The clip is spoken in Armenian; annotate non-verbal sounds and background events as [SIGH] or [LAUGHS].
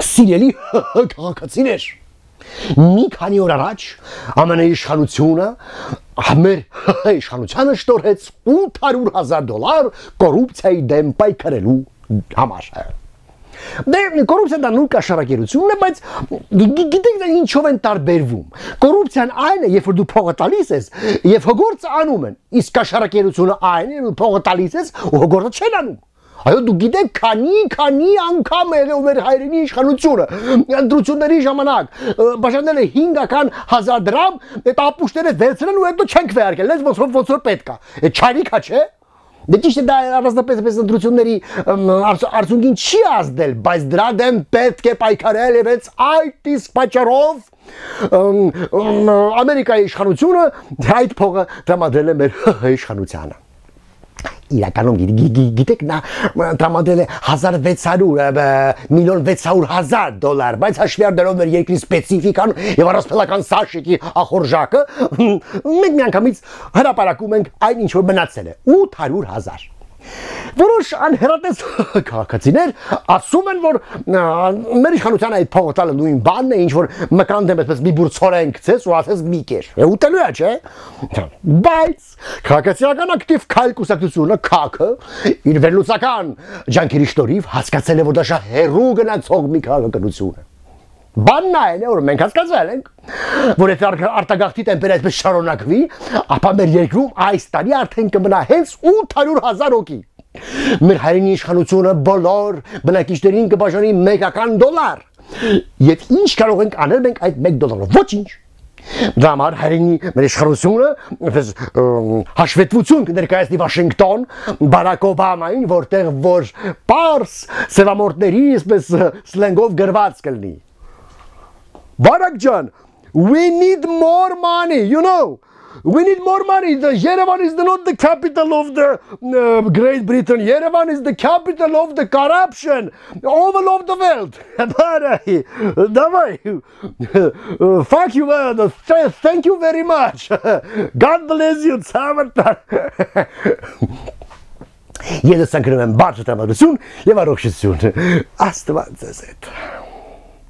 Սիրելի [LAUGHS] քաղաքացիներ, մի քանի օր առաջ ԱՄՆ իշխանությունը մեր [LAUGHS] իշխանությանը շտորեց 800.000 դոլար կոռուպցիայի դեմ պայքարելու համար։ Դե կոռուպցիան դա նույն կաշառակերությունն է, բայց գիտեք դա ինչով են տարբերվում։ Կոռուպցիան այն է, երբ որ դու փողը տալիս ես, եւ հոգորձը անում են, իսկ կաշառակերությունը այն է, որ փողը տալիս ես, ու հոգորձը չեն անում։ Այո դու գիտեք քանի քանի անգամ եղել մեր հայրենի իշխանությունը ընտրությունների ժամանակ բաժանել է 5-ական 1000 դրամ այդ ապուշները վերցրել ու հետո չենք վերարկել ոնց որ ոնց որ պետքա այդ չարիքա չէ Դե ճիշտ է դա առանձնապես պես ընտրությունների արդյունքին չի ազդել, բայց դրա դեմ պետք է պայքարել եւ հենց այդ իսկ պատճառով Ամերիկայի իշխանությունը այդ փողը տրամադրել է մեր [LAUGHS] իշխանությանը իրականում գիտեք նա տրամադրել է 1600 միլիոն 600 հազար դոլար, բայց հաշվի առնելով մեր երկրի սպეციფიკան եւ առասպելական սաշիկի ախորժակը մենք միանգամից հրաπαրակում ենք այն ինչ որ մնացել է 800 հազար Որոշ անհերատես քաղաքացիներ ասում են, որ մեր իշխանության այդ փողը տալը նույն բանն է, ինչ որ մկան դեմ այսպես մի բուր ցորեն գցես ու ասես մի կեր։ Է ուտելու է, չէ։ Բայց քաղաքացիական ակտիվ քայլ կուսակցությունը քաքը իր վերլուծական ջանքերի շտորիվ հասկացել է, որ դա շա հերու գնացող մի քաղաքականություն է։ Բանն այն է, որ մենք հասկացել ենք, որ եթե արտագաղթի տեմպերը այսպես շարունակվի, ապա մեր երկրում այս տարի արդեն կմնա հենց 800.000 հոգի։ Մեր հայրենի իշխանությունը բոլոր բնակիչներին կբաժանի մեկական դոլար։ Եվ ինչ կարող ենք անել մենք այդ 1 դոլարով։ Ոչինչ։ Դրա համար հայրենի մեր իշխանությունը այնպես հաշվետվություն կներկայացնի Վաշինգտոն Բարակ Օբամային, որտեղ որ պարս սևամորտների այսպես սլենգով գրված կլինի։ Barak John, we need more money, you know. We need more money. The Yerevan is not the capital of the uh, Great Britain. Yerevan is the capital of the corruption all over the world. [LAUGHS] uh, fuck you, man. Thank you very much. [LAUGHS] God bless you, Samartan. Jeden sam krymem baczy tam adresun, nie ma ruch się soon. Asta man zezet.